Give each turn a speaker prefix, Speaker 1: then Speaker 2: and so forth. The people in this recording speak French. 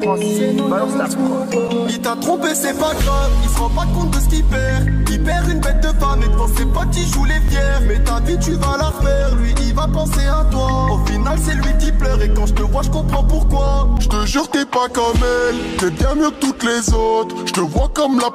Speaker 1: Bah
Speaker 2: il t'a trompé, c'est pas grave, il se rend pas compte de ce qu'il perd. Il perd une bête de femme et devant ses potes, il joue les fiers. Mais ta vie, tu vas la refaire, lui, il va penser à toi. Au final, c'est lui qui pleure et quand je te vois, je comprends pourquoi.
Speaker 3: Je te jure, t'es pas comme elle, t'es bien mieux que toutes les autres. Je te vois comme la